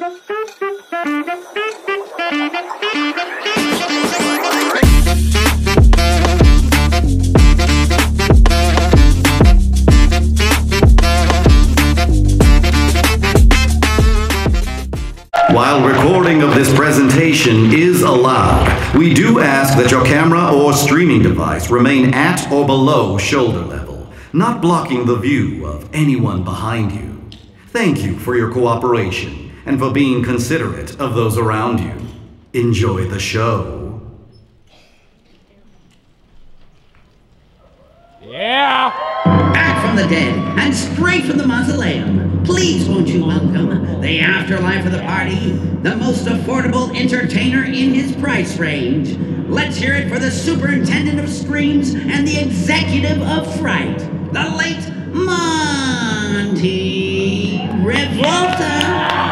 While recording of this presentation is allowed, we do ask that your camera or streaming device remain at or below shoulder level, not blocking the view of anyone behind you. Thank you for your cooperation and for being considerate of those around you. Enjoy the show. Yeah! Back from the dead and straight from the mausoleum. Please won't you welcome the afterlife of the party, the most affordable entertainer in his price range. Let's hear it for the superintendent of screams and the executive of fright, the late Monty Revolta.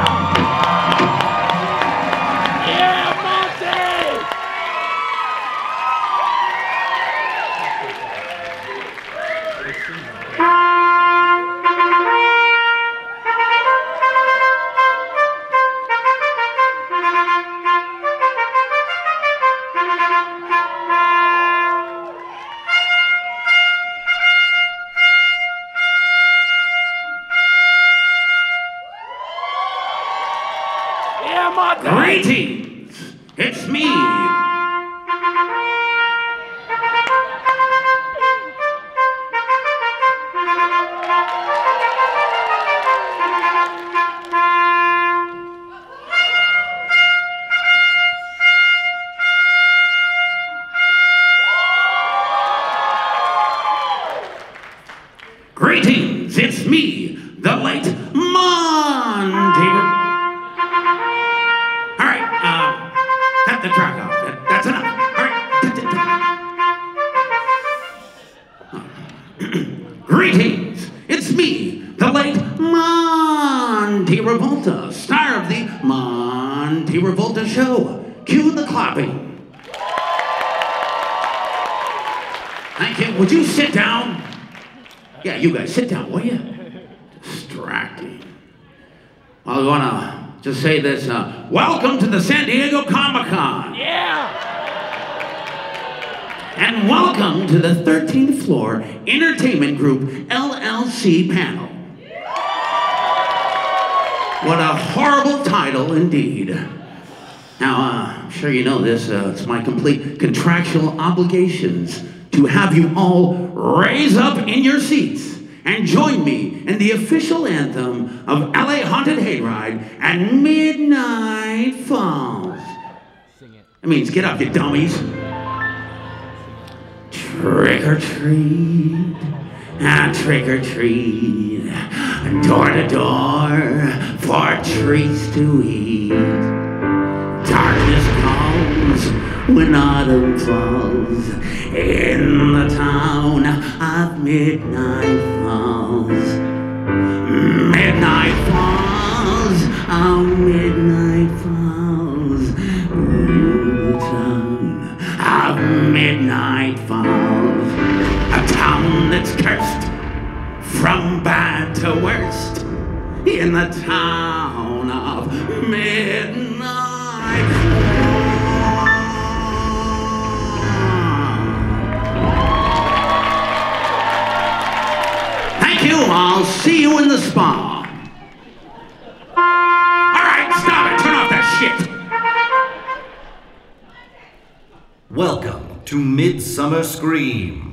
LLC panel. What a horrible title indeed. Now, uh, I'm sure you know this. Uh, it's my complete contractual obligations to have you all raise up in your seats and join me in the official anthem of LA Haunted Hayride and Midnight Falls. That means get up, you dummies. Trick or treat, ah, trick or treat, door to door for treats to eat. Darkness comes when autumn falls in the town of Midnight Falls. Midnight Falls, oh Midnight Falls, in the town of Midnight Falls, that's cursed from bad to worst in the town of Midnight Thank you. I'll see you in the spa. All right, stop it. Turn off that shit. Welcome to Midsummer Scream.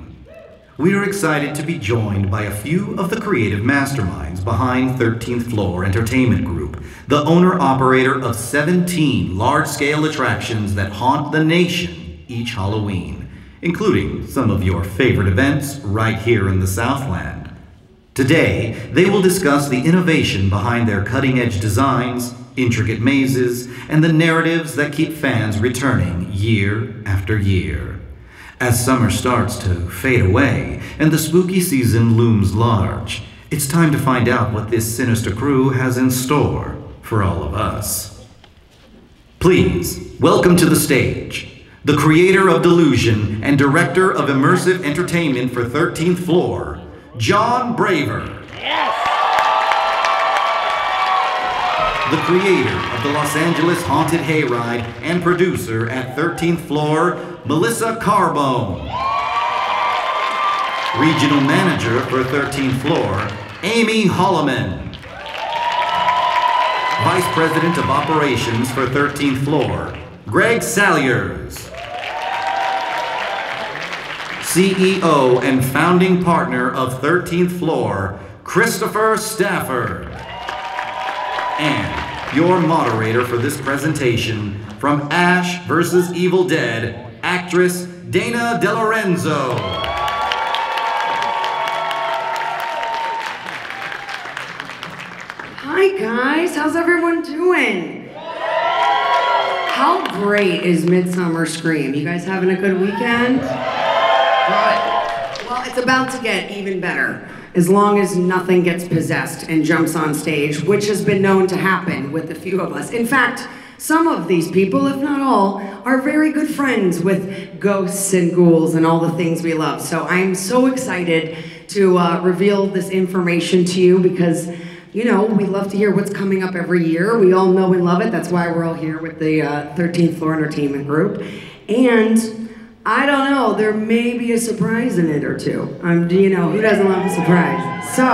We are excited to be joined by a few of the creative masterminds behind 13th Floor Entertainment Group, the owner operator of 17 large scale attractions that haunt the nation each Halloween, including some of your favorite events right here in the Southland. Today, they will discuss the innovation behind their cutting edge designs, intricate mazes, and the narratives that keep fans returning year after year. As summer starts to fade away and the spooky season looms large, it's time to find out what this sinister crew has in store for all of us. Please, welcome to the stage the creator of Delusion and director of immersive entertainment for 13th Floor, John Braver. Yes! the creator of the Los Angeles Haunted Hayride and producer at 13th Floor, Melissa Carbone. Regional Manager for 13th Floor, Amy Holloman. Vice President of Operations for 13th Floor, Greg Salyers. CEO and founding partner of 13th Floor, Christopher Stafford. And your moderator for this presentation from Ash vs. Evil Dead, actress Dana DeLorenzo. Hi guys, how's everyone doing? How great is Midsummer Scream? You guys having a good weekend? Good. Well, it's about to get even better. As long as nothing gets possessed and jumps on stage, which has been known to happen with a few of us. In fact, some of these people, if not all, are very good friends with ghosts and ghouls and all the things we love. So I'm so excited to uh, reveal this information to you because you know, we love to hear what's coming up every year. We all know and love it. That's why we're all here with the uh, 13th Floor Entertainment Group. And I don't know, there may be a surprise in it or two. Um, you know, who doesn't love a surprise? So,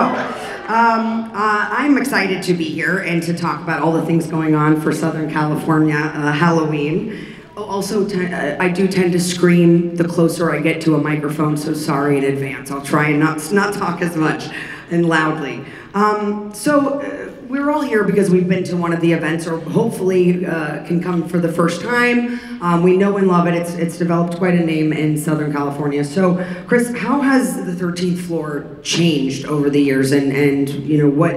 um, uh, I'm excited to be here and to talk about all the things going on for Southern California uh, Halloween. Also, uh, I do tend to scream the closer I get to a microphone, so sorry in advance. I'll try and not, not talk as much and loudly. Um, so, uh, we're all here because we've been to one of the events, or hopefully uh, can come for the first time. Um, we know and love it. It's, it's developed quite a name in Southern California. So, Chris, how has the 13th floor changed over the years, and, and you know what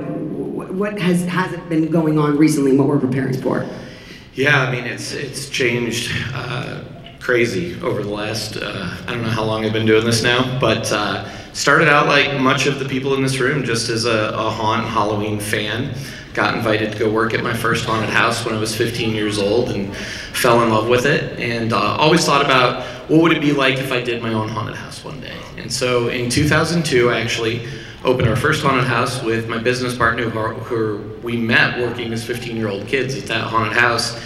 what has has it been going on recently? What we're preparing for? Yeah, I mean it's it's changed uh, crazy over the last uh, I don't know how long I've been doing this now, but uh, started out like much of the people in this room, just as a, a haunt Halloween fan. Got invited to go work at my first haunted house when I was 15 years old and fell in love with it. And uh, always thought about what would it be like if I did my own haunted house one day. And so in 2002, I actually opened our first haunted house with my business partner who, who we met working as 15 year old kids at that haunted house.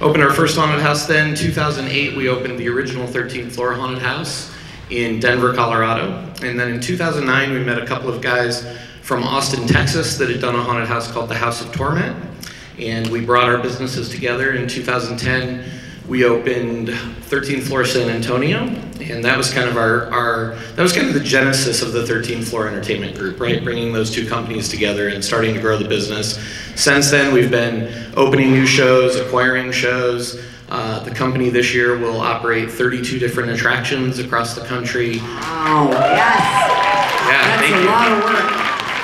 Opened our first haunted house then. 2008, we opened the original 13th floor haunted house in Denver, Colorado. And then in 2009, we met a couple of guys from Austin, Texas that had done a haunted house called the House of Torment. And we brought our businesses together in 2010. We opened 13th floor San Antonio, and that was kind of our, our that was kind of the genesis of the 13th floor entertainment group, right? Bringing those two companies together and starting to grow the business. Since then, we've been opening new shows, acquiring shows. Uh, the company this year will operate 32 different attractions across the country. Oh yes, Yeah, that's thank a you. lot of work.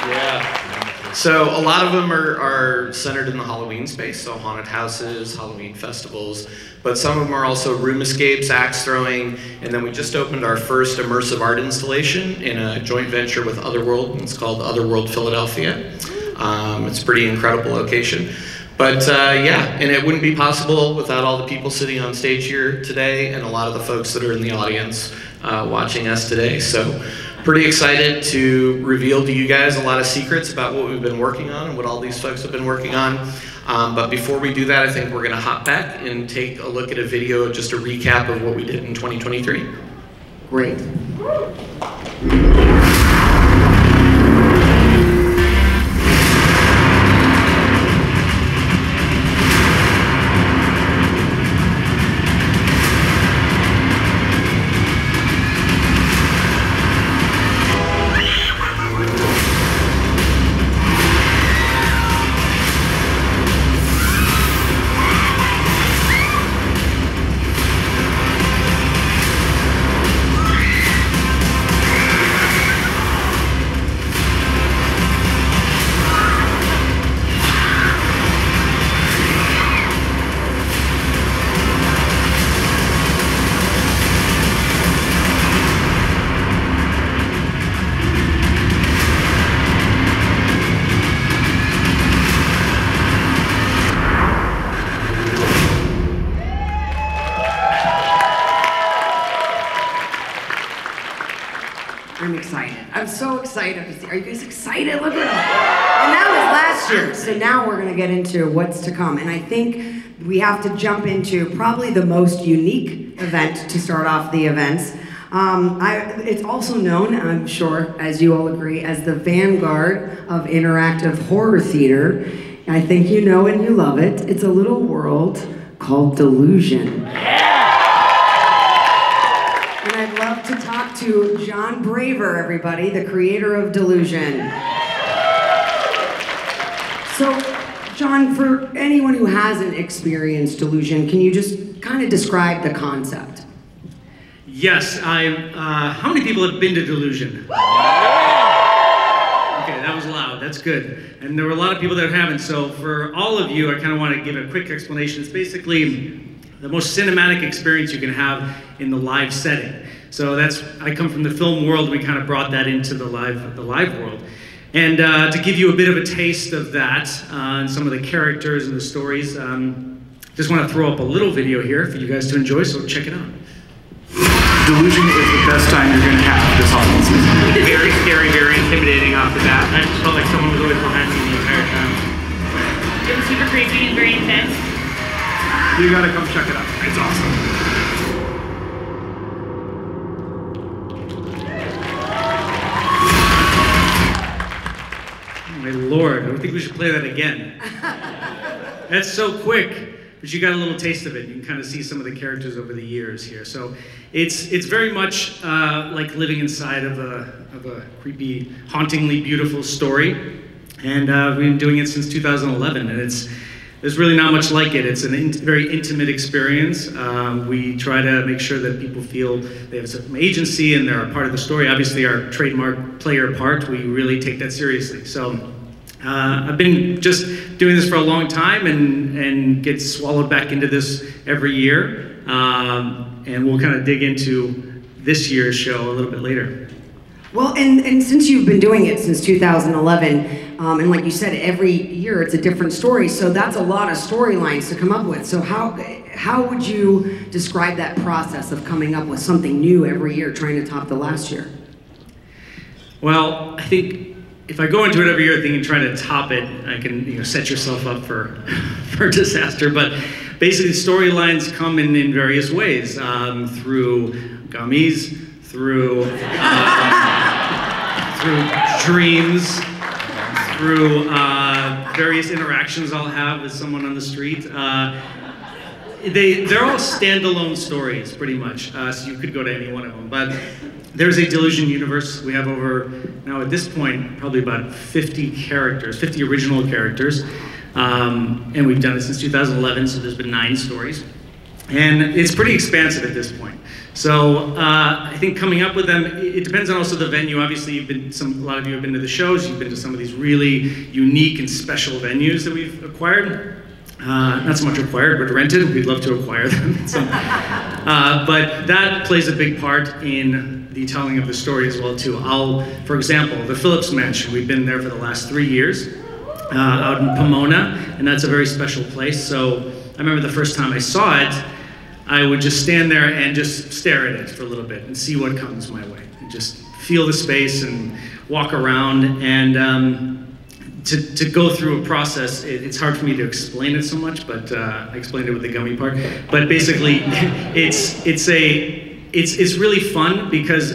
Yeah. So a lot of them are, are centered in the Halloween space, so haunted houses, Halloween festivals, but some of them are also room escapes, axe throwing, and then we just opened our first immersive art installation in a joint venture with Otherworld. and It's called Otherworld Philadelphia. Um, it's a pretty incredible location. But uh, yeah, and it wouldn't be possible without all the people sitting on stage here today and a lot of the folks that are in the audience uh, watching us today. So pretty excited to reveal to you guys a lot of secrets about what we've been working on and what all these folks have been working on. Um, but before we do that, I think we're going to hop back and take a look at a video, just a recap of what we did in 2023. Great. What's to come. And I think we have to jump into probably the most unique event to start off the events. Um, I, it's also known, I'm sure, as you all agree, as the vanguard of interactive horror theater. I think you know and you love it. It's a little world called Delusion. And I'd love to talk to John Braver, everybody, the creator of Delusion. So, John, for anyone who hasn't experienced delusion, can you just kind of describe the concept? Yes, I. Uh, how many people have been to Delusion? Okay, that was loud. That's good. And there were a lot of people that haven't. So for all of you, I kind of want to give a quick explanation. It's basically the most cinematic experience you can have in the live setting. So that's. I come from the film world. We kind of brought that into the live the live world. And uh, to give you a bit of a taste of that uh, and some of the characters and the stories, um, just want to throw up a little video here for you guys to enjoy. So check it out. Delusion is the best time you're going to have this holiday season. very scary, very intimidating off the bat. I just felt like someone was always behind me the entire time. It was super creepy and very intense. You got to come check it out. It's awesome. My lord, I don't think we should play that again. That's so quick. But you got a little taste of it. You can kind of see some of the characters over the years here. So it's it's very much uh, like living inside of a of a creepy, hauntingly beautiful story. And uh, we've been doing it since 2011, and it's there's really not much like it. It's a in, very intimate experience. Um, we try to make sure that people feel they have some agency and they're a part of the story. Obviously, our trademark player part, we really take that seriously. So. Uh, I've been just doing this for a long time and, and get swallowed back into this every year. Um, and we'll kind of dig into this year's show a little bit later. Well, and, and since you've been doing it since 2011, um, and like you said, every year it's a different story, so that's a lot of storylines to come up with. So, how, how would you describe that process of coming up with something new every year, trying to top the last year? Well, I think if I go into it every year thinking trying to top it, I can you know set yourself up for for disaster. But basically, storylines come in in various ways um, through gummies, through uh, through dreams, through uh, various interactions I'll have with someone on the street. Uh, they they're all standalone stories pretty much uh, so you could go to any one of them but there's a delusion universe we have over now at this point probably about 50 characters 50 original characters um, and we've done it since 2011 so there's been nine stories and it's pretty expansive at this point so uh, I think coming up with them, it depends on also the venue. Obviously, you've been some, a lot of you have been to the shows. You've been to some of these really unique and special venues that we've acquired. Uh, not so much acquired, but rented. We'd love to acquire them. so, uh, but that plays a big part in the telling of the story as well too. I'll, for example, the Phillips Mansion. We've been there for the last three years, uh, out in Pomona, and that's a very special place. So I remember the first time I saw it, I would just stand there and just stare at it for a little bit and see what comes my way, and just feel the space and walk around and. Um, to, to go through a process, it, it's hard for me to explain it so much, but uh, I explained it with the gummy part. But basically, it's it's a it's it's really fun because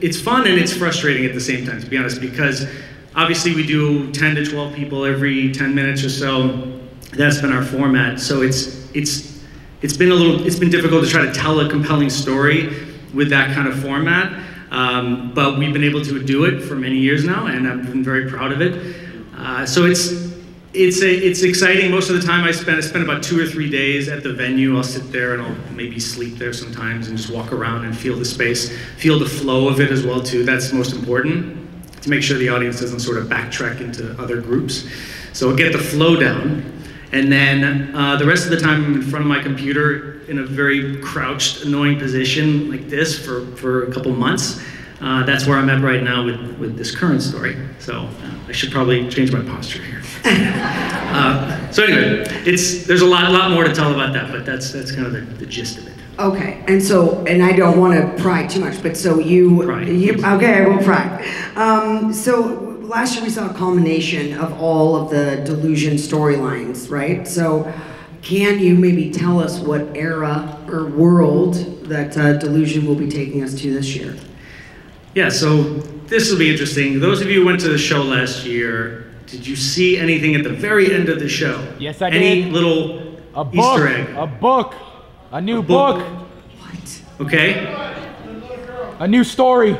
it's fun and it's frustrating at the same time. To be honest, because obviously we do 10 to 12 people every 10 minutes or so. That's been our format. So it's it's it's been a little it's been difficult to try to tell a compelling story with that kind of format. Um, but we've been able to do it for many years now, and I've been very proud of it. Uh, so it's it's a, it's exciting. Most of the time I spend I spend about two or three days at the venue. I'll sit there and I'll maybe sleep there sometimes and just walk around and feel the space, feel the flow of it as well too. That's most important to make sure the audience doesn't sort of backtrack into other groups. So I'll get the flow down, and then uh, the rest of the time I'm in front of my computer in a very crouched, annoying position like this for, for a couple months. Uh, that's where I'm at right now with, with this current story. So uh, I should probably change my posture here. uh, so anyway, it's there's a lot lot more to tell about that, but that's that's kind of the, the gist of it. Okay, and so, and I don't want to pry too much, but so you, Pry. you okay, I will pry. Um, so last year we saw a culmination of all of the delusion storylines, right? So, can you maybe tell us what era or world that uh, delusion will be taking us to this year? Yeah, so this will be interesting. Those of you who went to the show last year, did you see anything at the very end of the show? Yes, I Any did. Any little A book. Easter egg? A book. A new book. book. What? Okay. A new story.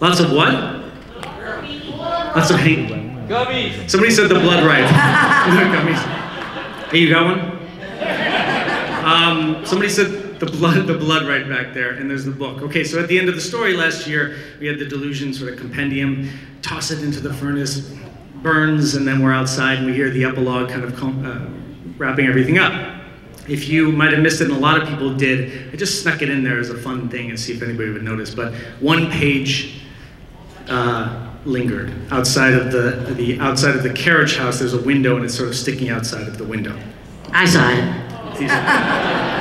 Lots of what? Lots of hate. Gummies. Somebody said the blood right. Gummies. Hey, you got one? Um, somebody said the blood, the blood right back there, and there's the book. Okay, so at the end of the story last year, we had the delusion sort of compendium. Toss it into the furnace, burns, and then we're outside and we hear the epilogue kind of com- uh, wrapping everything up. If you might have missed it, and a lot of people did, I just snuck it in there as a fun thing and see if anybody would notice. But one page uh, lingered outside of the the outside of the carriage house. There's a window, and it's sort of sticking outside of the window. I saw it.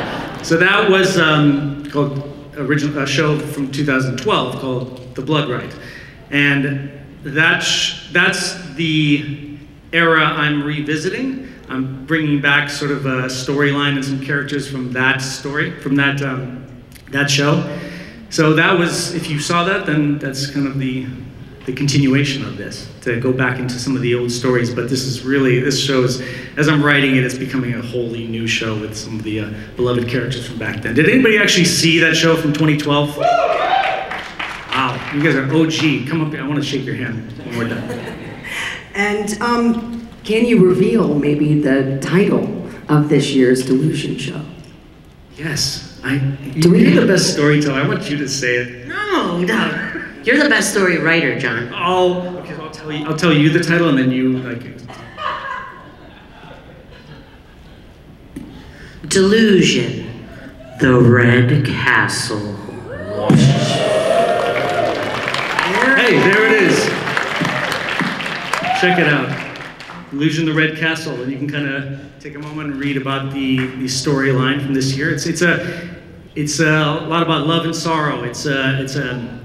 So that was um, called original a show from 2012 called The Blood Right, and that sh- that's the era I'm revisiting. I'm bringing back sort of a storyline and some characters from that story, from that um, that show. So that was, if you saw that, then that's kind of the the continuation of this to go back into some of the old stories. But this is really this shows, as I'm writing it, it's becoming a wholly new show with some of the uh, beloved characters from back then. Did anybody actually see that show from 2012? Wow, you guys are OG. Come up here. I want to shake your hand when we're done. And um, can you reveal maybe the title of this year's delusion show? Yes, I. Do we- You're the best storyteller. I want you to say it. No, no. You're the best story writer, John. I'll. Okay, I'll tell you. I'll tell you the title, and then you like. Delusion. The Red Castle. Hey, there it is. Check it out. Delusion the Red Castle, and you can kind of take a moment and read about the, the storyline from this year. It's it's a it's a lot about love and sorrow. It's a it's a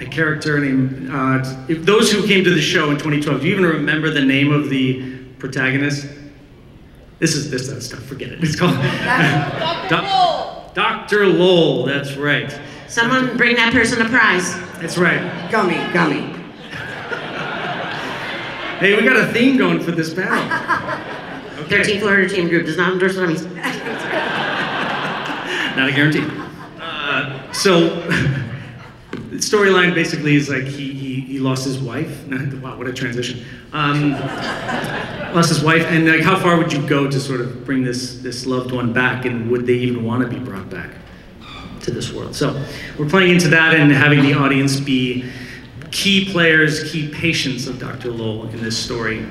a character named uh, if those who came to the show in 2012. Do you even remember the name of the protagonist? This is this is stuff. Forget it. It's called Dr. Lowell. Dr. Lowell. That's right. Someone bring that person a prize. That's right. Gummy, gummy. Hey, we got a theme going for this panel. 13th Floor Entertainment Group does not endorse dummies. Not a guarantee. Uh, so, the storyline basically is like he, he, he lost his wife. Wow, what a transition. Um, lost his wife, and like how far would you go to sort of bring this this loved one back, and would they even want to be brought back to this world? So, we're playing into that and having the audience be key players, key patients of Dr. Lowell in this story,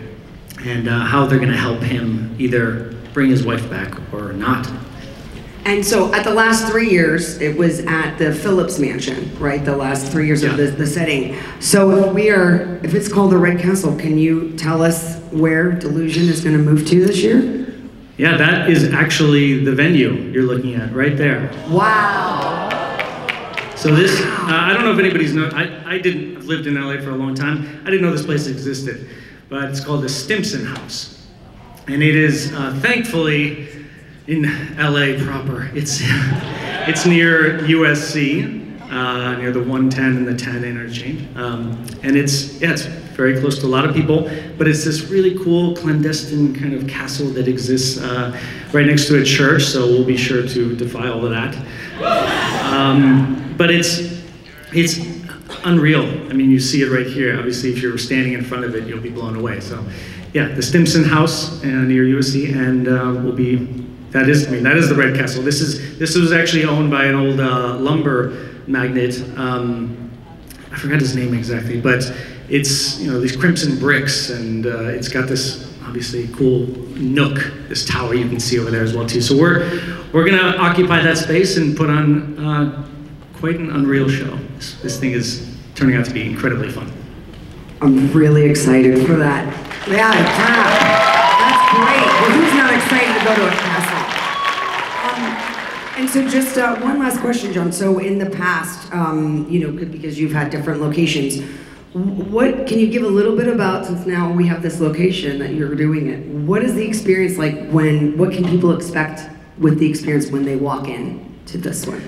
and uh, how they're going to help him either bring his wife back or not. And so at the last three years, it was at the Phillips Mansion, right? The last three years of the, the setting. So if we are, if it's called the Red Castle, can you tell us where Delusion is going to move to this year? Yeah, that is actually the venue you're looking at right there. Wow. So this, uh, I don't know if anybody's know. I, I didn't I've lived in LA for a long time. I didn't know this place existed, but it's called the Stimson House, and it is uh, thankfully in LA proper. It's it's near USC, uh, near the 110 and the 10 interchange, um, and it's yeah, it's very close to a lot of people. But it's this really cool clandestine kind of castle that exists uh, right next to a church. So we'll be sure to defy all of that. Um, but it's it's unreal. I mean, you see it right here. Obviously, if you're standing in front of it, you'll be blown away. So, yeah, the Stimson House uh, near USC, and uh, will be that is I mean that is the Red Castle. This is this was actually owned by an old uh, lumber magnate. Um, I forgot his name exactly, but it's you know these crimson bricks, and uh, it's got this obviously cool nook, this tower you can see over there as well too. So we're we're gonna occupy that space and put on uh, quite an unreal show. This, this thing is turning out to be incredibly fun. I'm really excited for that. Yeah, clap. That's great. Well, who's not excited to go to a and so, just uh, one last question, John. So, in the past, um, you know, because you've had different locations, What can you give a little bit about since now we have this location that you're doing it? What is the experience like when? What can people expect with the experience when they walk in to this one?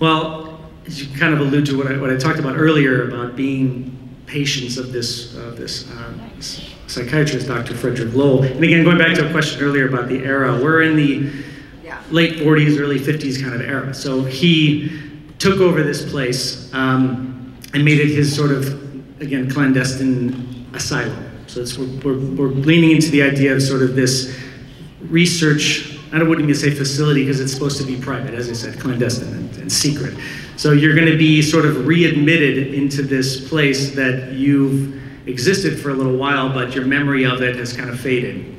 Well, as you kind of allude to what I, what I talked about earlier about being patients of this of this uh, psychiatrist, Dr. Frederick Lowell. And again, going back to a question earlier about the era, we're in the Late 40s, early 50s kind of era. So he took over this place um, and made it his sort of, again, clandestine asylum. So we're, we're, we're leaning into the idea of sort of this research, I don't wouldn't even say facility because it's supposed to be private, as I said, clandestine and, and secret. So you're going to be sort of readmitted into this place that you've existed for a little while, but your memory of it has kind of faded.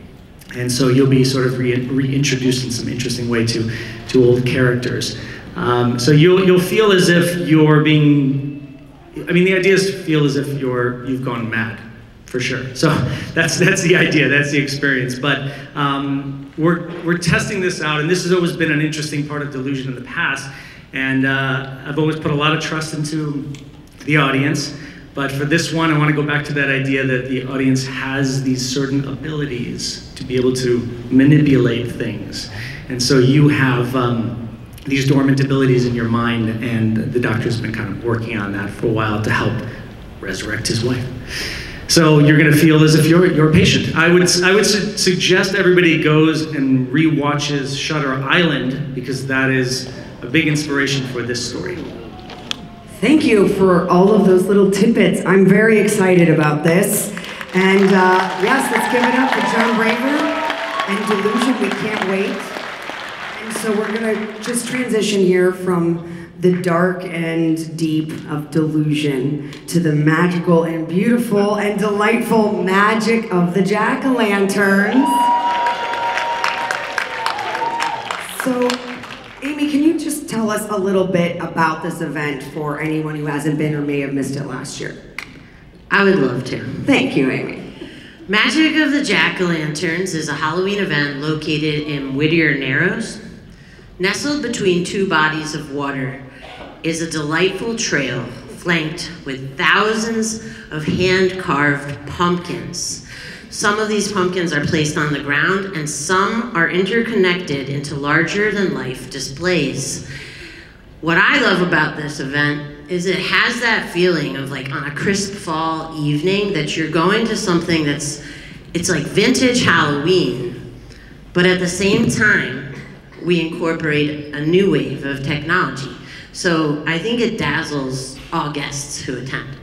And so you'll be sort of re- reintroduced in some interesting way to, to old characters. Um, so you'll, you'll feel as if you're being, I mean, the idea is to feel as if you're, you've gone mad, for sure. So that's, that's the idea, that's the experience. But um, we're, we're testing this out, and this has always been an interesting part of Delusion in the past. And uh, I've always put a lot of trust into the audience. But for this one, I want to go back to that idea that the audience has these certain abilities to be able to manipulate things. And so you have um, these dormant abilities in your mind, and the doctor's been kind of working on that for a while to help resurrect his wife. So you're going to feel as if you're, you're a patient. I would, I would su- suggest everybody goes and re-watches Shutter Island because that is a big inspiration for this story. Thank you for all of those little tidbits. I'm very excited about this. And uh, yes, let's give it up for John Braver and Delusion. We can't wait. And so we're going to just transition here from the dark and deep of delusion to the magical and beautiful and delightful magic of the jack o' lanterns. So, tell us a little bit about this event for anyone who hasn't been or may have missed it last year? I would love to. Thank you, Amy. Magic of the Jack o' Lanterns is a Halloween event located in Whittier Narrows. Nestled between two bodies of water is a delightful trail flanked with thousands of hand carved pumpkins. Some of these pumpkins are placed on the ground, and some are interconnected into larger than life displays. What I love about this event is it has that feeling of like on a crisp fall evening that you're going to something that's it's like vintage Halloween, but at the same time we incorporate a new wave of technology. So I think it dazzles all guests who attend.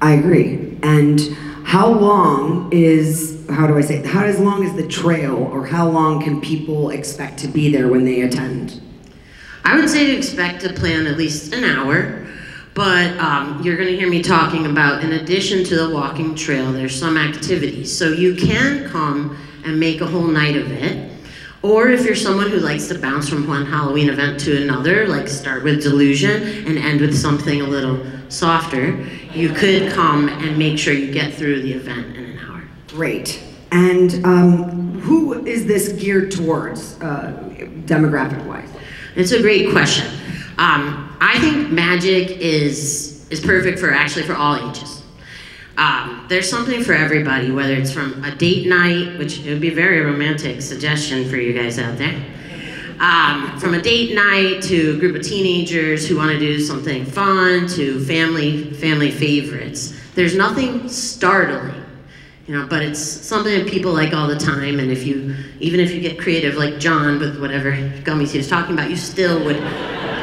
I agree. And how long is, how do I say, how as long is the trail or how long can people expect to be there when they attend? I would say to expect to plan at least an hour, but um, you're going to hear me talking about, in addition to the walking trail, there's some activities. So you can come and make a whole night of it. Or if you're someone who likes to bounce from one Halloween event to another, like start with Delusion and end with something a little softer, you could come and make sure you get through the event in an hour. Great. And um, who is this geared towards, uh, demographic wise? It's a great question. Um, I think magic is is perfect for actually for all ages. Um, there's something for everybody, whether it's from a date night, which it would be a very romantic suggestion for you guys out there, um, from a date night to a group of teenagers who want to do something fun to family family favorites. There's nothing startling, you know, but it's something that people like all the time. And if you, even if you get creative like John with whatever gummies he was talking about, you still would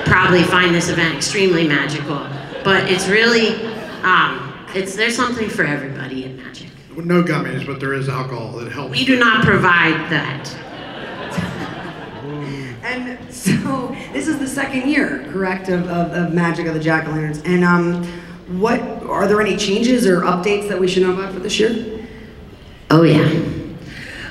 probably find this event extremely magical. But it's really, um, it's there's something for everybody in magic. No gummies, but there is alcohol that helps. We do not provide that. And so this is the second year, correct, of, of, of Magic of the Jack o' Lanterns. And um, what are there any changes or updates that we should know about for this year? Oh yeah.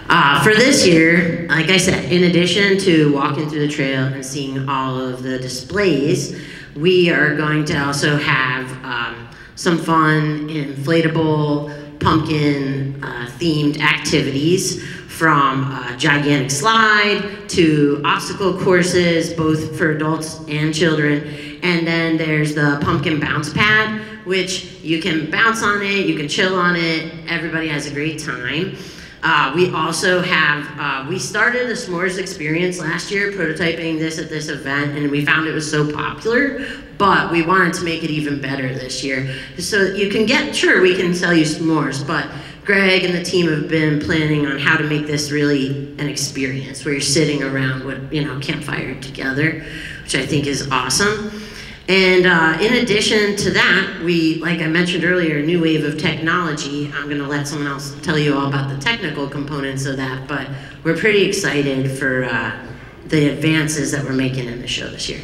Uh, for this year, like I said, in addition to walking through the trail and seeing all of the displays, we are going to also have um, some fun inflatable pumpkin uh, themed activities from a gigantic slide to obstacle courses, both for adults and children. And then there's the pumpkin bounce pad, which you can bounce on it, you can chill on it. Everybody has a great time. Uh, we also have, uh, we started the s'mores experience last year, prototyping this at this event, and we found it was so popular, but we wanted to make it even better this year. So you can get, sure, we can sell you s'mores, but Greg and the team have been planning on how to make this really an experience where you're sitting around with, you know, campfire together, which I think is awesome. And uh, in addition to that, we, like I mentioned earlier, a new wave of technology. I'm going to let someone else tell you all about the technical components of that, but we're pretty excited for uh, the advances that we're making in the show this year.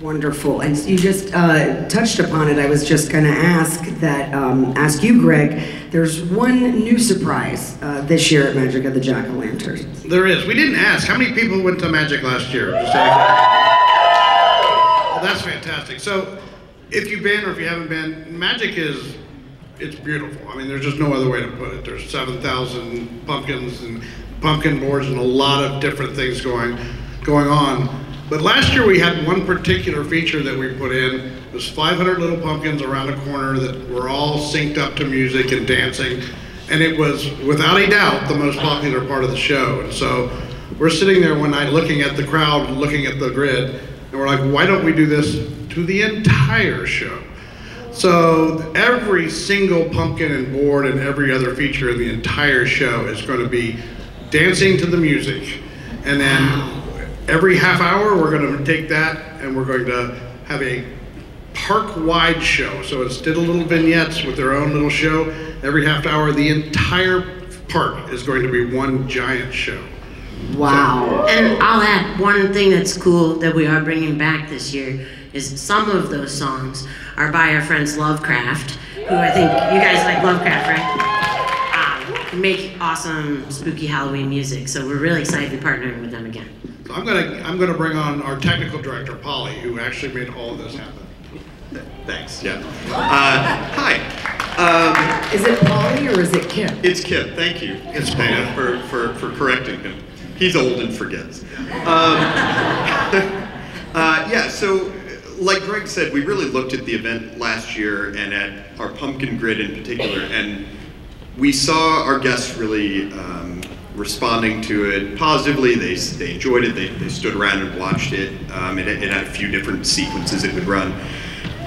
Wonderful. And you just uh, touched upon it. I was just going to ask that, um, ask you, Greg. There's one new surprise uh, this year at Magic of the Jack o' Lanterns. There is. We didn't ask. How many people went to Magic last year? That's fantastic. So, if you've been or if you haven't been, Magic is it's beautiful. I mean, there's just no other way to put it. There's 7,000 pumpkins and pumpkin boards and a lot of different things going going on. But last year we had one particular feature that we put in. It was 500 little pumpkins around a corner that were all synced up to music and dancing. And it was, without a doubt, the most popular part of the show. And so we're sitting there one night looking at the crowd, looking at the grid, and we're like, why don't we do this to the entire show? So every single pumpkin and board and every other feature in the entire show is going to be dancing to the music. And then every half hour, we're going to take that and we're going to have a park-wide show. So instead of little vignettes with their own little show, every half hour, the entire park is going to be one giant show. Wow. And I'll add one thing that's cool that we are bringing back this year is some of those songs are by our friends Lovecraft, who I think you guys like Lovecraft, right? Um, make awesome spooky Halloween music. So we're really excited to be partnering with them again. So I'm gonna I'm gonna bring on our technical director Polly, who actually made all of this happen. Thanks. Yeah. Uh, hi. Um, Is it Polly or is it Kim? it's Kip. Thank you. It's Pam for, for, for correcting him. He's old and forgets. Um, uh, yeah. So, like Greg said, we really looked at the event last year and at our pumpkin grid in particular, and we saw our guests really um, responding to it positively. They, they enjoyed it. They, they stood around and watched it. Um, it. It had a few different sequences it would run.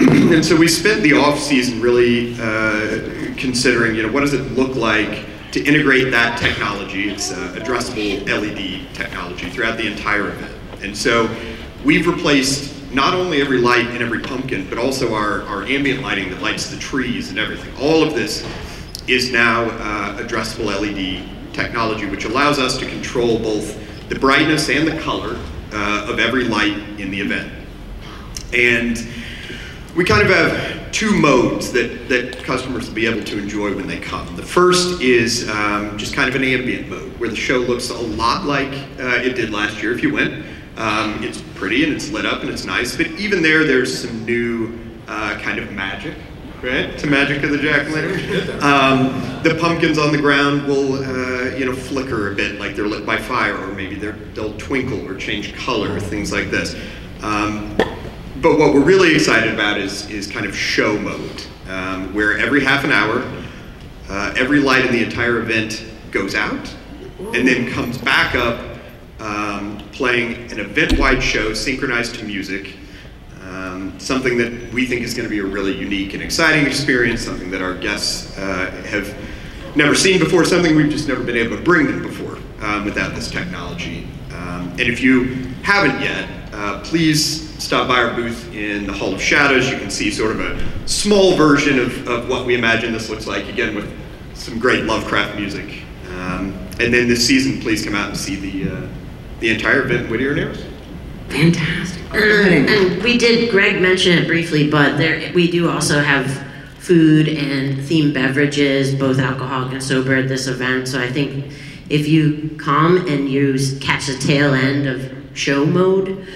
and so we spent the off season really uh, considering, you know, what does it look like to integrate that technology? It's uh, addressable LED technology throughout the entire event. And so we've replaced not only every light in every pumpkin, but also our, our ambient lighting that lights the trees and everything. All of this is now uh, addressable LED technology, which allows us to control both the brightness and the color uh, of every light in the event. And we kind of have two modes that, that customers will be able to enjoy when they come. The first is um, just kind of an ambient mode, where the show looks a lot like uh, it did last year if you went. Um, it's pretty and it's lit up and it's nice, but even there, there's some new uh, kind of magic, right? To Magic of the Jack-o'-lantern. Um, the pumpkins on the ground will, uh, you know, flicker a bit like they're lit by fire, or maybe they're, they'll twinkle or change color, things like this. Um, but what we're really excited about is, is kind of show mode, um, where every half an hour, uh, every light in the entire event goes out and then comes back up um, playing an event-wide show synchronized to music. Um, something that we think is going to be a really unique and exciting experience, something that our guests uh, have never seen before, something we've just never been able to bring them before um, without this technology. Um, and if you haven't yet, uh, please stop by our booth in the Hall of Shadows. You can see sort of a small version of, of what we imagine this looks like, again, with some great Lovecraft music. Um, and then this season, please come out and see the, uh, the entire event in Whittier Narrows. Fantastic. And, and we did, Greg mentioned it briefly, but there, we do also have food and themed beverages, both alcoholic and sober at this event. So I think if you come and you catch the tail end of show mode,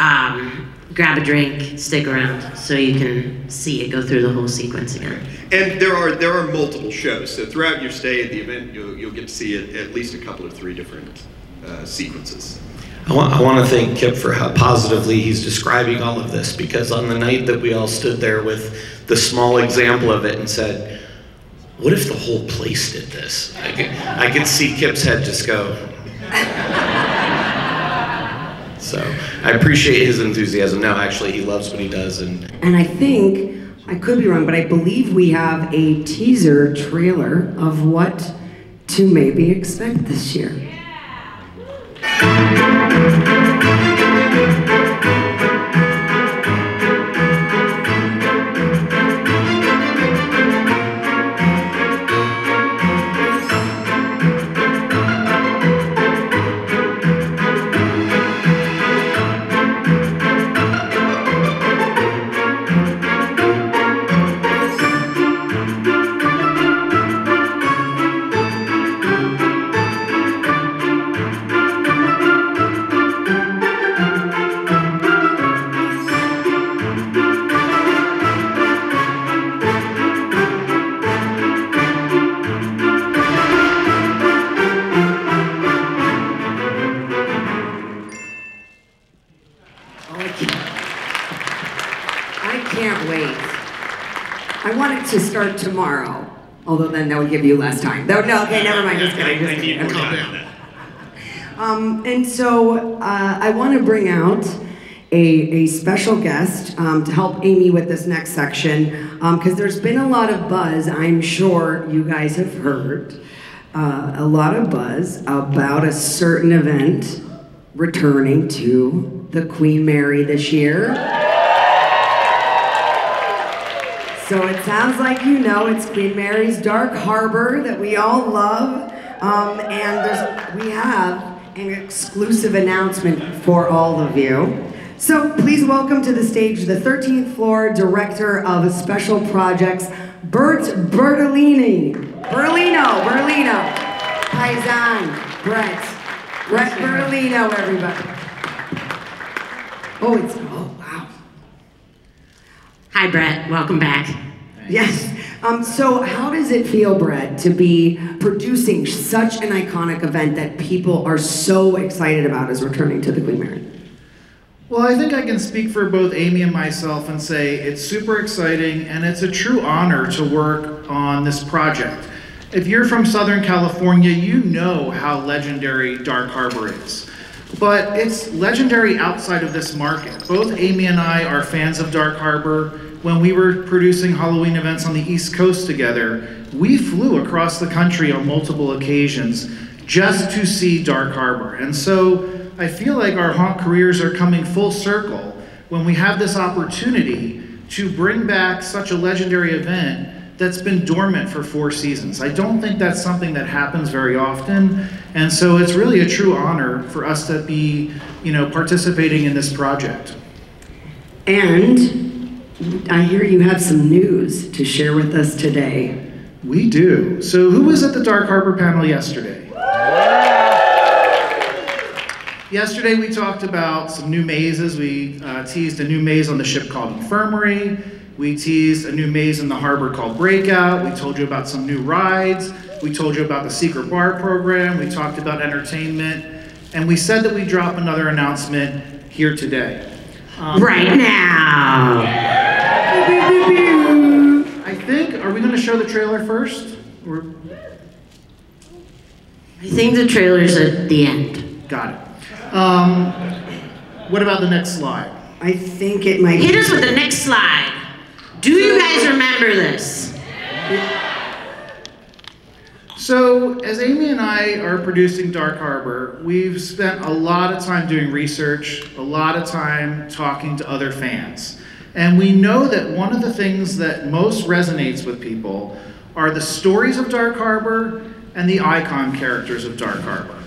um, grab a drink, stick around so you can see it go through the whole sequence again. And there are there are multiple shows. So throughout your stay at the event, you'll, you'll get to see at, at least a couple or three different uh, sequences. I want, I want to thank Kip for how positively he's describing all of this because on the night that we all stood there with the small example of it and said, what if the whole place did this? I could, I could see Kip's head just go. so I appreciate his enthusiasm. No, actually, he loves what he does. And And I think, I could be wrong, but I believe we have a teaser trailer of what to maybe expect this year. Oh, tomorrow, although then that would give you less time. No, no, okay, never mind. Just kidding. Just kidding. Down. Um, and so uh, I want to bring out a, a special guest um, to help Amy with this next section because there's been a lot of buzz, I'm sure you guys have heard, uh, a lot of buzz about a certain event returning to the Queen Mary this year. So it sounds like you know it's Queen Mary's Dark Harbor that we all love. Um, and we have an exclusive announcement for all of you. So please welcome to the stage the 13th floor director of special projects, Bert Bertolini. Berlino, Berlino. Paisan, Brett. Brett Bertolino, everybody. Oh, it's, oh. Hi, Brett. Welcome back. Yes. Um, so, how does it feel, Brett, to be producing such an iconic event that people are so excited about as returning to the Queen Mary? Well, I think I can speak for both Amy and myself and say it's super exciting and it's a true honor to work on this project. If you're from Southern California, you know how legendary Dark Harbor is. But it's legendary outside of this market. Both Amy and I are fans of Dark Harbor. When we were producing Halloween events on the East Coast together, we flew across the country on multiple occasions just to see Dark Harbor. And so I feel like our haunt careers are coming full circle when we have this opportunity to bring back such a legendary event that's been dormant for four seasons. I don't think that's something that happens very often, and so it's really a true honor for us to be, you know, participating in this project. And I hear you have some news to share with us today. We do. So, who was at the Dark Harbor panel yesterday? Yesterday, we talked about some new mazes. We uh, teased a new maze on the ship called Infirmary. We teased a new maze in the harbor called Breakout. We told you about some new rides. We told you about the secret bar program. We talked about entertainment. And we said that we drop another announcement here today. Um, Right now. I think, are we going to show the trailer first? Or, I think the trailer's at the end. got it. Um, what about the next slide? I think it might Hit us with the next slide. Do you guys remember this? So, as Amy and I are producing Dark Harbor, we've spent a lot of time doing research, a lot of time talking to other fans. And we know that one of the things that most resonates with people are the stories of Dark Harbor and the icon characters of Dark Harbor.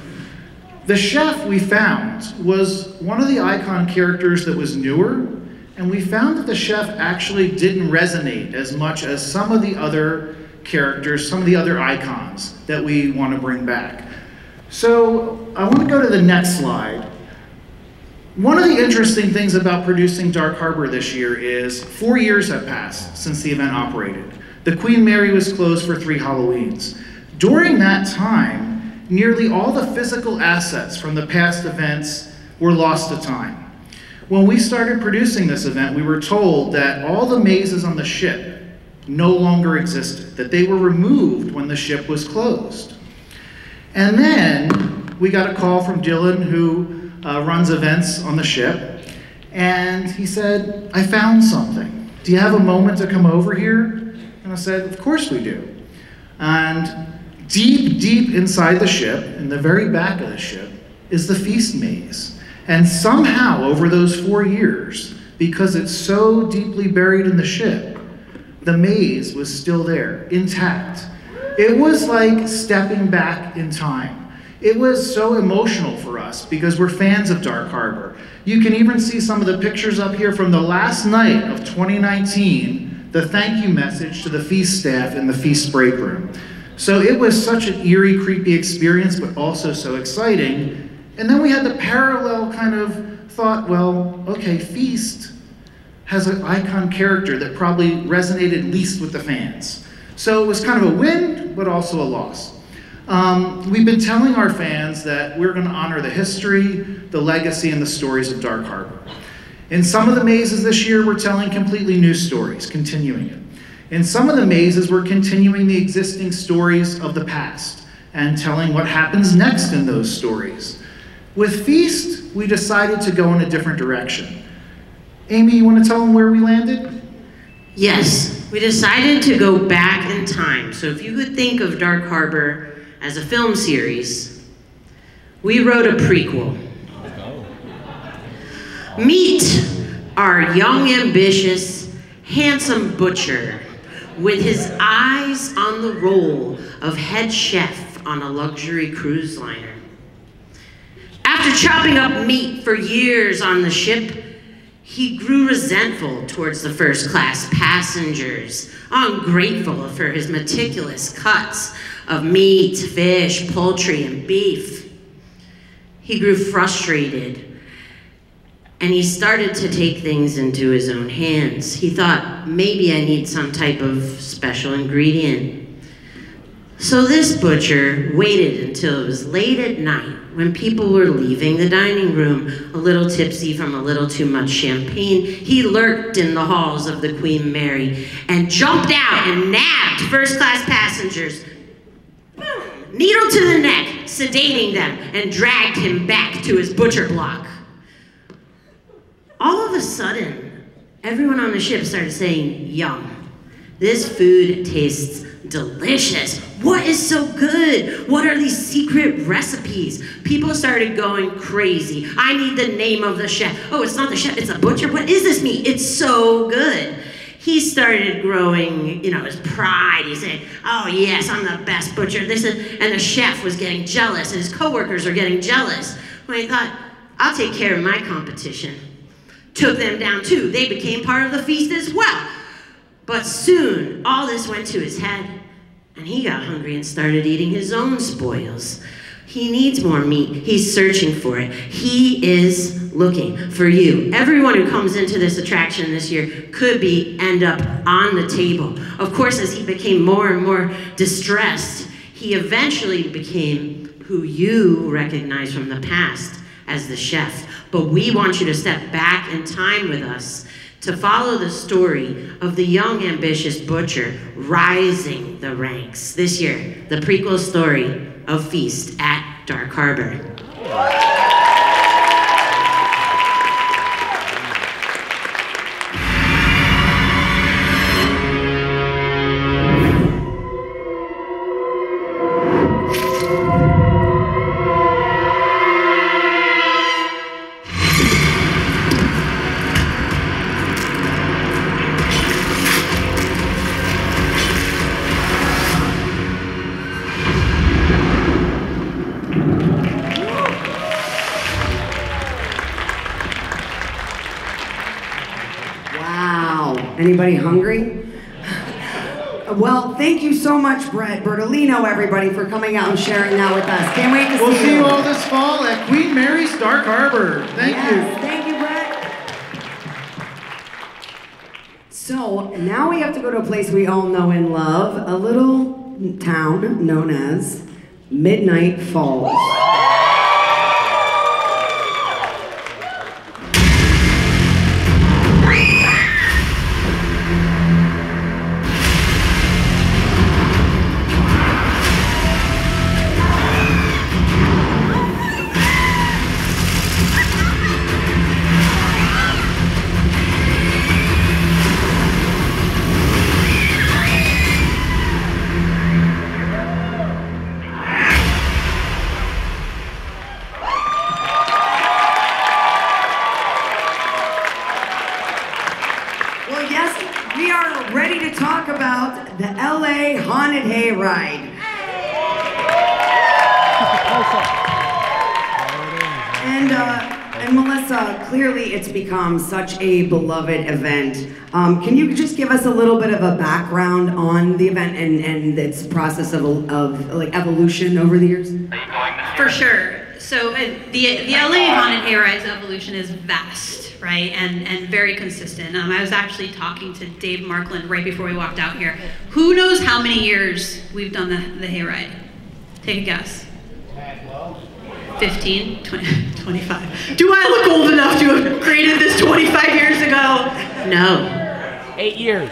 The chef we found was one of the icon characters that was newer, and we found that the chef actually didn't resonate as much as some of the other characters, some of the other icons that we want to bring back. So I want to go to the next slide. One of the interesting things about producing Dark Harbor this year is four years have passed since the event operated. The Queen Mary was closed for three Halloweens. During that time, nearly all the physical assets from the past events were lost to time. When we started producing this event, we were told that all the mazes on the ship no longer existed, that they were removed when the ship was closed. And then we got a call from Dylan, who uh, runs events on the ship, and he said, I found something. Do you have a moment to come over here? And I said, Of course we do. And deep, deep inside the ship, in the very back of the ship, is the feast maze. And somehow, over those four years, because it's so deeply buried in the ship, the maze was still there, intact. It was like stepping back in time. It was so emotional for us because we're fans of Dark Harbor. You can even see some of the pictures up here from the last night of 2019, the thank you message to the feast staff in the feast break room. So it was such an eerie, creepy experience, but also so exciting. And then we had the parallel kind of thought, well, okay, Feast has an icon character that probably resonated least with the fans. So it was kind of a win, but also a loss. Um, we've been telling our fans that we're going to honor the history, the legacy, and the stories of Dark Harbor. In some of the mazes this year, we're telling completely new stories, continuing it. In some of the mazes, we're continuing the existing stories of the past and telling what happens next in those stories. With Feast, we decided to go in a different direction. Amy, you want to tell them where we landed? Yes, we decided to go back in time. So if you could think of Dark Harbor as a film series, we wrote a prequel. Meet our young, ambitious, handsome butcher with his eyes on the role of head chef on a luxury cruise liner. After chopping up meat for years on the ship, he grew resentful towards the first class passengers, ungrateful for his meticulous cuts of meat, fish, poultry, and beef. He grew frustrated and he started to take things into his own hands. He thought, maybe I need some type of special ingredient. So this butcher waited until it was late at night when people were leaving the dining room, a little tipsy from a little too much champagne. He lurked in the halls of the Queen Mary and jumped out and nabbed first class passengers. Needle to the neck, sedating them, and dragged him back to his butcher block all of a sudden, everyone on the ship started saying, Yum. This food tastes delicious. What is so good? What are these secret recipes? People started going crazy. I need the name of the chef. Oh, it's not the chef, it's a butcher. What is this meat? It's so good. He started growing, you know, his pride. He said, "Oh yes, I'm the best butcher." This is, and the chef was getting jealous, and his coworkers are getting jealous. When he thought, "I'll take care of my competition." took them down too. They became part of the feast as well. But soon, all this went to his head, and he got hungry and started eating his own spoils. He needs more meat. He's searching for it. He is looking for you. Everyone who comes into this attraction this year could be end up on the table. Of course, as he became more and more distressed, he eventually became who you recognize from the past as the chef. But we want you to step back in time with us to follow the story of the young, ambitious butcher rising the ranks. This year, the prequel story of Feast at Dark Harbor. Anybody hungry? Well, thank you so much, Brett Bertolino, everybody, for coming out and sharing that with us. Can't wait to We'll see see you. you all this fall at Queen Mary's Dark Harbor. Thank yes, you. Thank you, Brett. So now we have to go to a place we all know and love, a little town known as Midnight Falls. It's become such a beloved event. Um, can you just give us a little bit of a background on the event and, and its process of, of like evolution over the years? For sure. So uh, the the LA Haunted Hayride's evolution is vast, right, and and very consistent. Um, I was actually talking to Dave Markland right before we walked out here. Who knows how many years we've done the the hayride? Take a guess. 15, 20, 25. Do I look old enough to have created this 25 years ago? No. Eight years.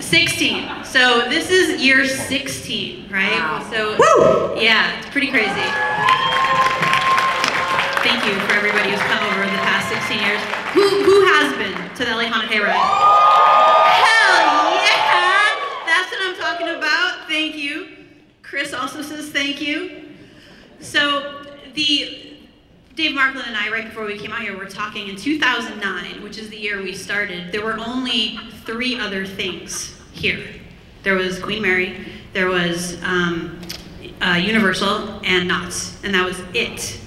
16. So this is year 16, right? Wow. So Woo! yeah, it's pretty crazy. Thank you for everybody who's come over the past 16 years. Who who has been to the LA Haunted Hayride? Hell yeah! That's what I'm talking about. Thank you. Chris also says thank you. So the Dave Markland and I, right before we came out here, were talking in 2009, which is the year we started. There were only three other things here. There was Queen Mary, there was um, uh, Universal, and Knott's, and that was it.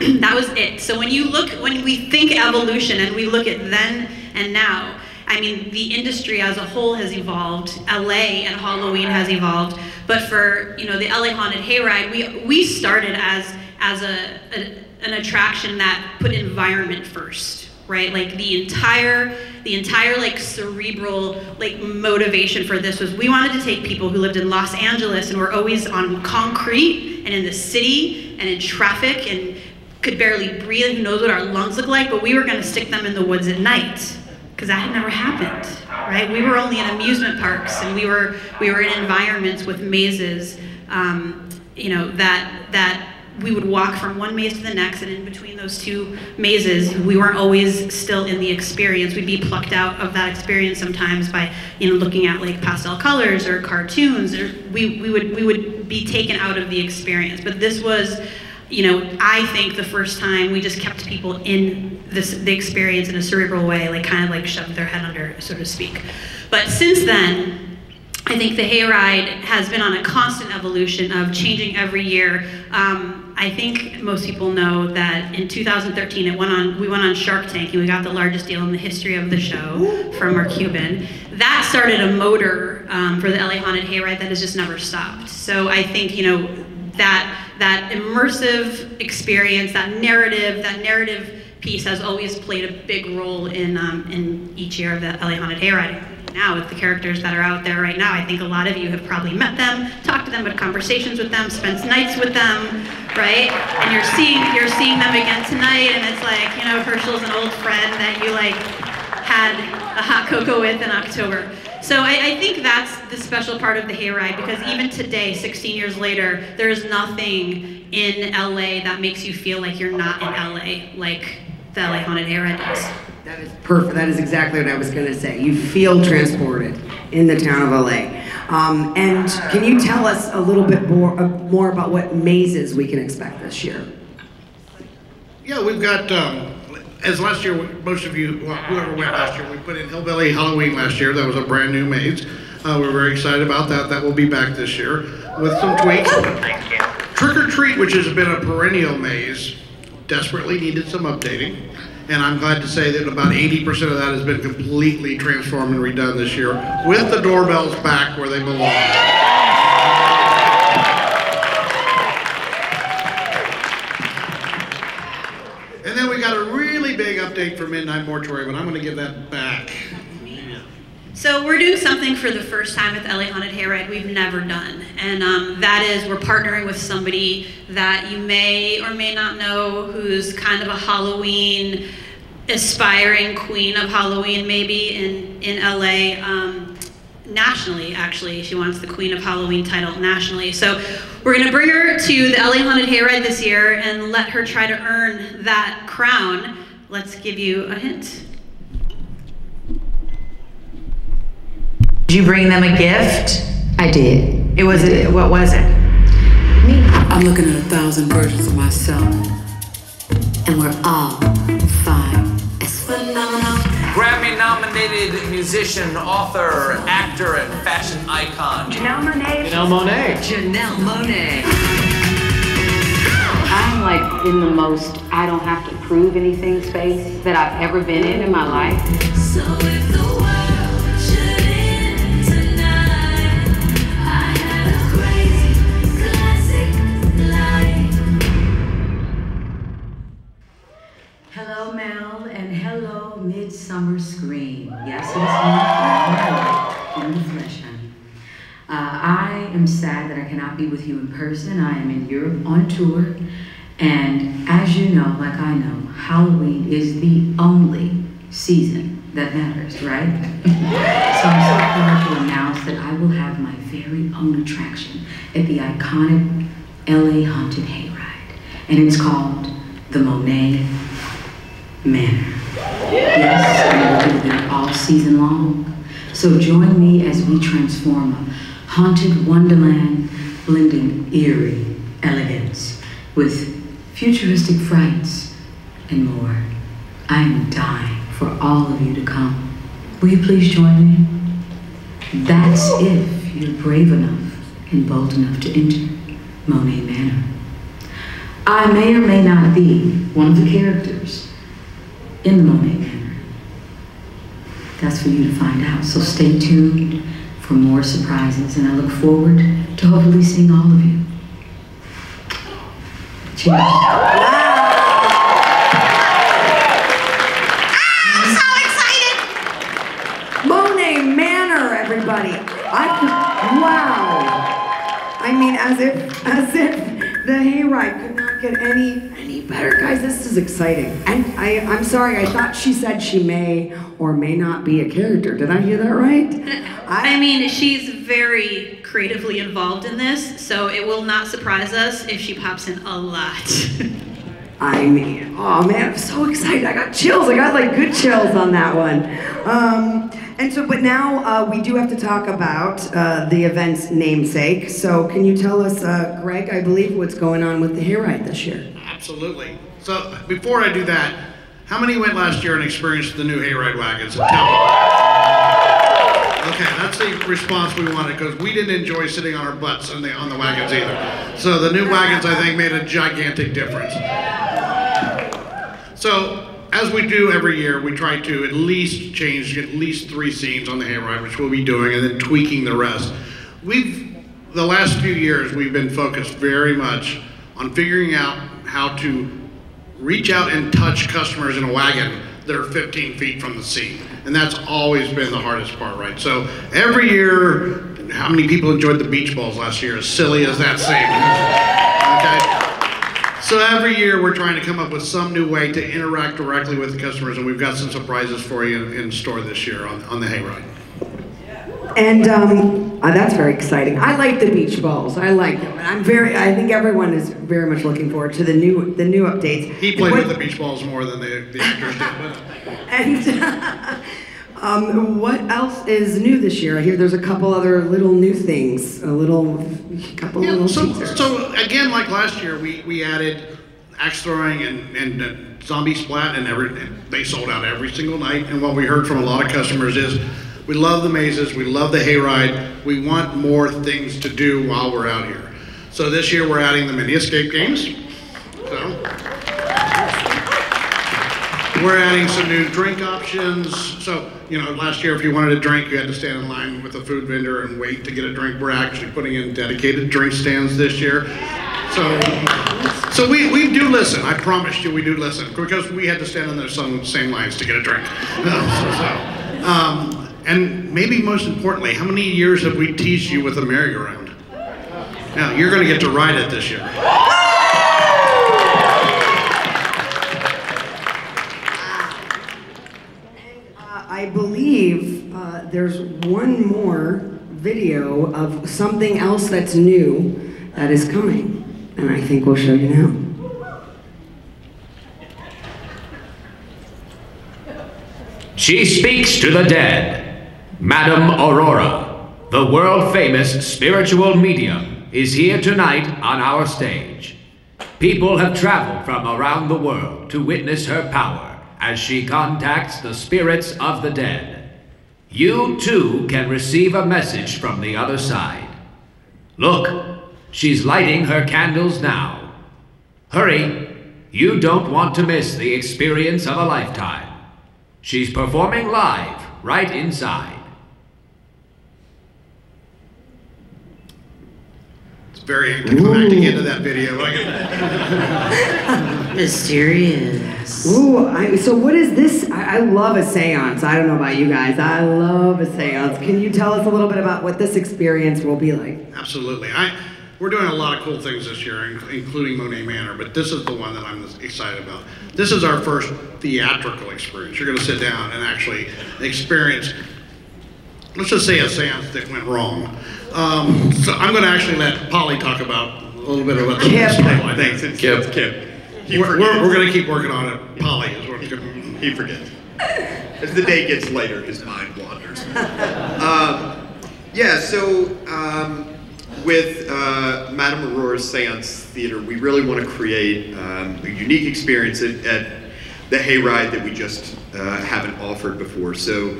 that was it. So when you look, when we think evolution and we look at then and now, I mean, the industry as a whole has evolved. LA and Halloween has evolved. But for you know the LA Haunted Hayride, we we started as as a, a an attraction that put environment first right? Like the entire the entire like cerebral like motivation for this was we wanted to take people who lived in los angeles and were always on concrete and in the city and in traffic and could barely breathe who knows what our lungs look like but we were going to stick them in the woods at night because that had never happened right? We were only in amusement parks and we were we were in environments with mazes um, you know that that we would walk from one maze to the next, and in between those two mazes, we weren't always still in the experience. We'd be plucked out of that experience sometimes by, you know, looking at like pastel colors or cartoons. Or we, we would we would be taken out of the experience. But this was, you know, I think the first time we just kept people in this the experience in a cerebral way, like kind of like shoved their head under, so to speak. But since then. I think the hayride has been on a constant evolution of changing every year. Um, I think most people know that in 2013 it went on. We went on Shark Tank and we got the largest deal in the history of the show from Mark Cuban. That started a motor um, for the LA Haunted Hayride that has just never stopped. So I think you know that that immersive experience, that narrative, that narrative piece has always played a big role in um, in each year of the LA Haunted Hayride now with the characters that are out there right now. I think a lot of you have probably met them, talked to them, had conversations with them, spent nights with them, right? And you're seeing you're seeing them again tonight, and it's like you know Herschel's an old friend that you like had a hot cocoa with in October. So I, I, think that's the special part of the hayride because even today, 16 years later, there is nothing in LA that makes you feel like you're not in LA, like the LA Haunted Hayride does. That is perfect. That is exactly what I was going to say. You feel transported in the town of LA. Um, and can you tell us a little bit more, uh, more about what mazes we can expect this year? Yeah, we've got, um, as last year, most of you, well, whoever went last year, we put in Hillbilly Halloween last year. That was a brand new maze. Uh, we're very excited about that. That will be back this year with some tweaks. Thank you. Trick or Treat, which has been a perennial maze, desperately needed some updating. And I'm glad to say that about 80% of that has been completely transformed and redone this year with the doorbells back where they belong. And then we got a really big update for Midnight Mortuary, but I'm going to give that back. So we're doing something for the first time at the LA Haunted Hayride we've never done, and um, that is we're partnering with somebody that you may or may not know, who's kind of a Halloween aspiring queen of Halloween, maybe in in LA. Um, nationally, actually, she wants the Queen of Halloween title nationally. So we're gonna bring her to the LA Haunted Hayride this year and let her try to earn that crown. Let's give you a hint. Did you bring them a gift? I did. It was it. What was it? Me. I'm looking at a thousand versions of myself, and we're all fine. It's phenomenal. Grammy nominated musician, author, actor, and fashion icon. Janelle Monáe. Janelle Monáe. Janelle Monáe. I'm like in the most I don't have to prove anything space that I've ever been in in my life. So Midsummer Scream. Yes, it's me, Mel, in the flesh, honey. Uh, I am sad that I cannot be with you in person. I am in Europe on tour, and as you know, like I know, Halloween is the only season that matters, right? so I'm so proud to announce that I will have my very own attraction at the iconic LA Haunted Hayride, and it's called the Monáe Manor. Yes, all season long. So join me as we transform a haunted wonderland blending eerie elegance with futuristic frights and more. I am dying for all of you to come. Will you please join me? That's if you're brave enough and bold enough to enter Monáe Manor. I may or may not be one of the characters in the Monáe Manor. That's for you to find out. So stay tuned for more surprises, and I look forward to hopefully seeing all of you. Cheers. I'm so excited! Monáe Manor, everybody. I wow. I mean, as if as if the hayride could get any any better, guys. This is exciting. And I I'm sorry. I thought she said she may or may not be a character. Did I hear that right? I mean, she's very creatively involved in this, so it will not surprise us if she pops in a lot. I mean, oh man, I'm so excited. I got chills. I got like good chills on that one. Um, and so, but now uh, we do have to talk about uh, the event's namesake. So, can you tell us, uh, Greg, I believe, what's going on with the hayride this year? Absolutely. So before I do that, how many went last year and experienced the new hayride wagons? Tell me. Okay, that's the response we wanted because we didn't enjoy sitting on our butts on the on the wagons either. So the new wagons, I think, made a gigantic difference. So as we do every year, we try to at least change at least three scenes on the hayride, which we'll be doing, and then tweaking the rest. We've the last few years we've been focused very much on figuring out how to reach out and touch customers in a wagon that are 15 feet from the scene. And that's always been the hardest part, right? So every year, how many people enjoyed the beach balls last year? As silly as that seems. Okay? So every year we're trying to come up with some new way to interact directly with the customers, and we've got some surprises for you in, store this year on, on the hayride. And um, uh, that's very exciting. I like the beach balls. I like them. And I'm very. I think everyone is very much looking forward to the new the new updates. He played What- with the beach balls more than the, the actors did, And um, what else is new this year? I hear there's a couple other little new things. A little, couple Yeah, little so, teasers. so again, like last year, we, we added axe throwing and, and uh, zombie splat, and every and they sold out every single night. And what we heard from a lot of customers is, we love the mazes, we love the hayride, we want more things to do while we're out here. So this year we're adding the mini escape games. So we're adding some new drink options. So, you know, last year if you wanted a drink, you had to stand in line with a food vendor and wait to get a drink. We're actually putting in dedicated drink stands this year. So, so we, we do listen. I promise you we do listen because we had to stand in those same, same lines to get a drink. So, so, um, and maybe most importantly, how many years have we teased you with a merry-go-round? Now, you're going to get to ride it this year. Uh, I believe uh, there's one more video of something else that's new that is coming, and I think we'll show you now. She speaks to the dead. Madame Aurora, the world famous spiritual medium, is here tonight on our stage. People have traveled from around the world to witness her power as she contacts the spirits of the dead. you too can receive a message from the other side. Look, she's lighting her candles now. Hurry, you don't want to miss the experience of a lifetime. She's performing live right inside. It's very anticlimactic into that video. Mysterious. Ooh, I, so what is this? I, I love a seance. I don't know about you guys. I love a seance. Can you tell us a little bit about what this experience will be like? Absolutely. I, we're doing a lot of cool things this year, including Monáe Manor, but this is the one that I'm excited about. This is our first theatrical experience. You're going to sit down and actually experience, let's just say, a seance that went wrong. Um, so I'm going to actually let Polly talk about a little bit about the Kip. storyline. Thanks, it's- Kip. it's Kip. He We're, we're, we're going to keep working on it. Polly is what it's He forgets. As the day gets later, his mind wanders. um, yeah, so um, with uh, Madame Aurora's Seance Theater, we really want to create um, a unique experience at, at the Hayride that we just uh, haven't offered before. So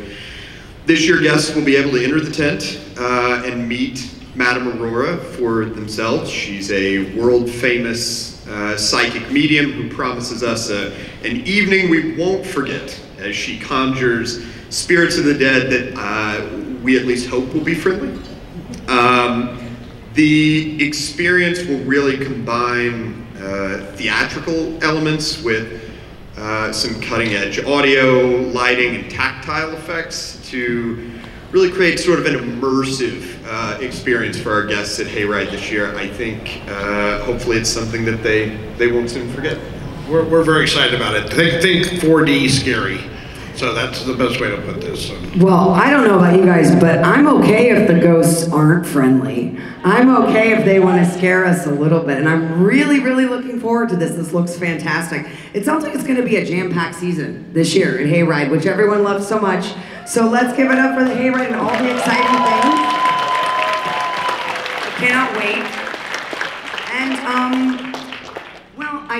this year, guests will be able to enter the tent uh, and meet Madame Aurora for themselves. She's a world famous uh, psychic medium who promises us a, an evening we won't forget as she conjures spirits of the dead that uh, we at least hope will be friendly. Um, the experience will really combine uh, theatrical elements with uh, some cutting edge audio, lighting, and tactile effects to really create sort of an immersive uh, experience for our guests at Hayride this year. I think uh, hopefully it's something that they, they won't soon forget. We're, we're very excited about it. Think, think 4D scary. So that's the best way to put this. Well, I don't know about you guys, but I'm okay if the ghosts aren't friendly. I'm okay if they want to scare us a little bit. And I'm really, really looking forward to this. This looks fantastic. It sounds like it's going to be a jam packed season this year at Hayride, which everyone loves so much. So let's give it up for the Hayride and all the exciting things. I cannot wait. And, um,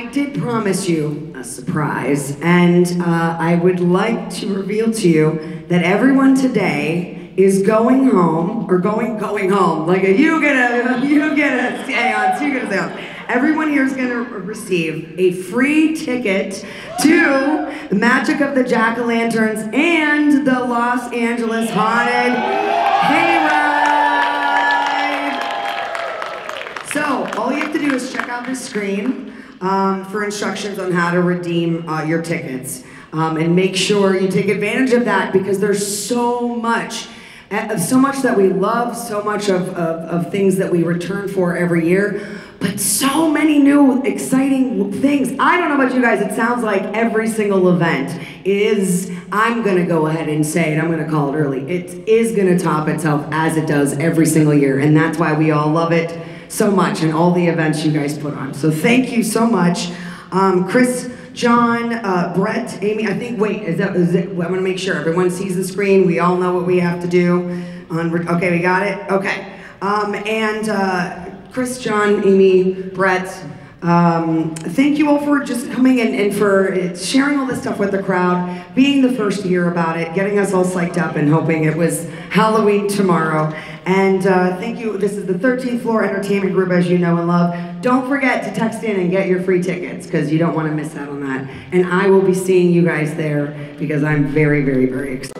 I did promise you a surprise, and uh, I would like to reveal to you that everyone today is going home, or going going home. Like a, you get a you get a seance, you get a seance. Everyone here is going to receive a free ticket to the Magic of the Jack o' Lanterns and the Los Angeles Haunted Hayride. So all you have to do is check out this screen um, for instructions on how to redeem uh, your tickets. Um, and make sure you take advantage of that because there's so much, uh, so much that we love, so much of, of, of things that we return for every year, but so many new exciting things. I don't know about you guys, it sounds like every single event is, I'm gonna go ahead and say it, I'm gonna call it early, it is gonna top itself as it does every single year, and that's why we all love it so much and all the events you guys put on. So thank you so much. Um, Chris, John, uh, Brett, Amy, I think, wait, is that, is it, I'm gonna make sure everyone sees the screen. We all know what we have to do. On, okay, we got it? Okay. Um, and uh, Chris, John, Amy, Brett, um, thank you all for just coming and, and for sharing all this stuff with the crowd, being the first to hear about it, getting us all psyched up and hoping it was Halloween tomorrow. And uh, thank you. This is the 13th Floor Entertainment Group, as you know and love. Don't forget to text in and get your free tickets because you don't want to miss out on that. And I will be seeing you guys there because I'm very, very, very excited.